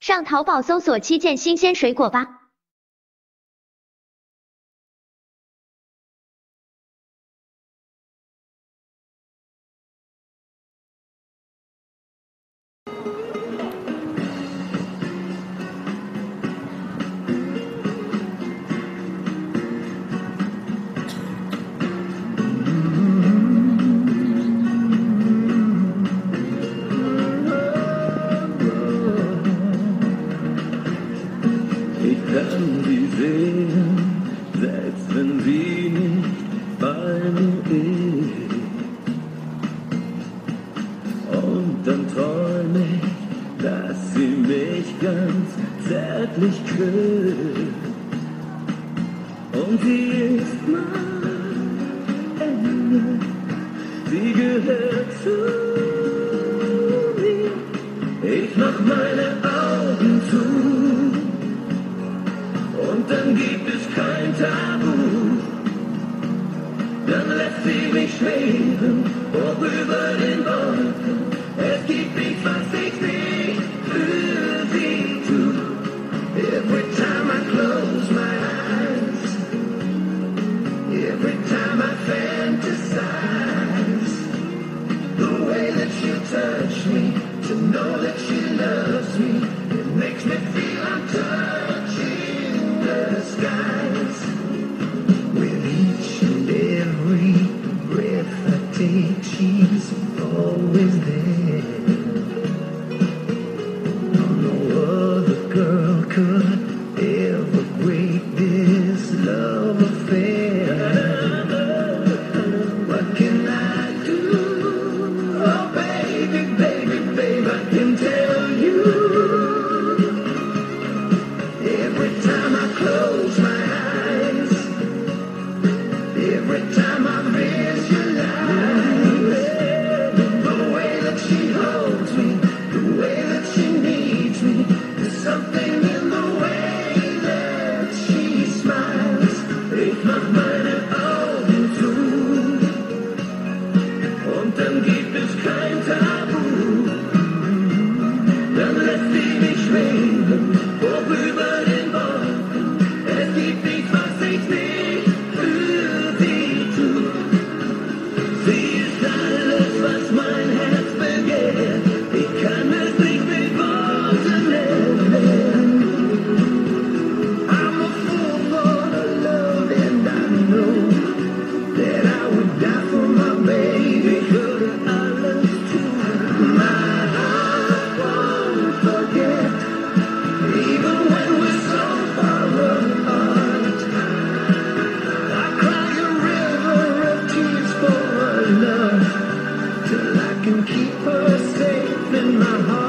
上淘宝搜索七件新鲜水果吧。wenn sie sehen, selbst wenn sie nicht bei mir ist. Und dann träume ich, dass sie mich ganz zärtlich küsst. Und sie ist mein Engel, sie gehört zu mir. Ich mach mein Every time I close my eyes, every time I fantasize, the way that you touch me, to know that you love me, it makes me feel. is this? Uh-huh.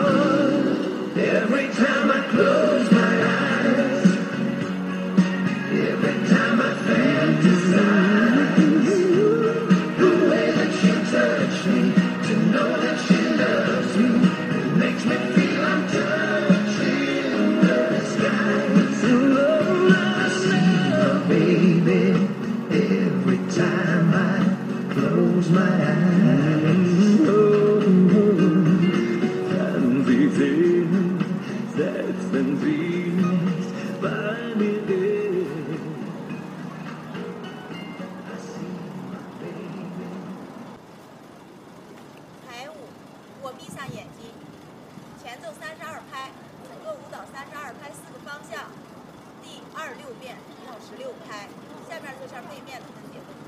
二六遍然后十六拍下面做一下背面的分解动作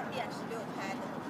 二遍十六拍的。